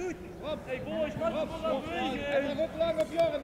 goed. Hey boys, wat voor een op jaren.